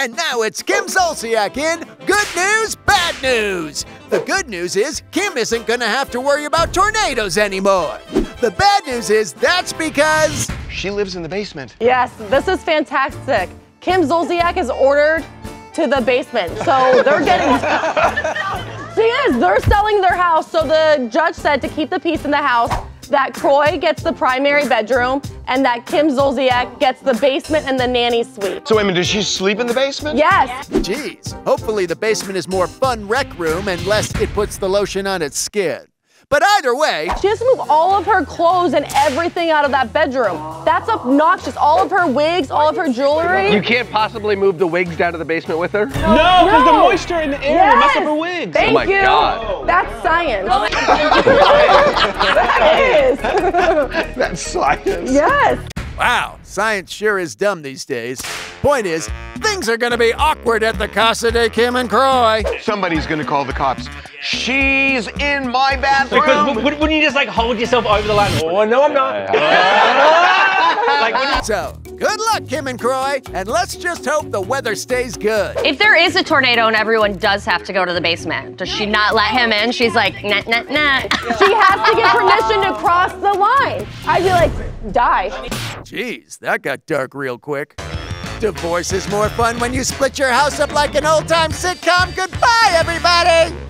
And now it's Kim Zolciak in Good News, Bad News. The good news is Kim isn't going to have to worry about tornadoes anymore. The bad news is that's because she lives in the basement. Yes, this is fantastic. Kim Zolciak is ordered to the basement, so they're getting. she is. They're selling their house, so the judge said to keep the peace in the house that Kroy gets the primary bedroom and that Kim Zolciak gets the basement and the nanny suite. So, Emma, does she sleep in the basement? Yes. Jeez, hopefully the basement is more fun rec room and less it puts the lotion on its skin. But either way, she has to move all of her clothes and everything out of that bedroom. That's obnoxious. All of her wigs, all of her jewelry. You can't possibly move the wigs down to the basement with her? No, because no. the moisture in the air yes. will mess up her wigs. Thank oh my you. God. That's science. that is. That's science. Yes. Wow, science sure is dumb these days. Point is, things are gonna be awkward at the Casa de Kim and Kroy. Somebody's gonna call the cops. She's in my bathroom. Because wouldn't you just like hold yourself over the line? Oh no, I'm not. like, so, good luck, Kim and Kroy, and let's just hope the weather stays good. If there is a tornado and everyone does have to go to the basement, does she not let him in? She's like, nah, nah, nah. She has to get permission to cross the line. I'd be like, die. Jeez, that got dark real quick. Divorce is more fun when you split your house up like an old time sitcom. Goodbye, everybody!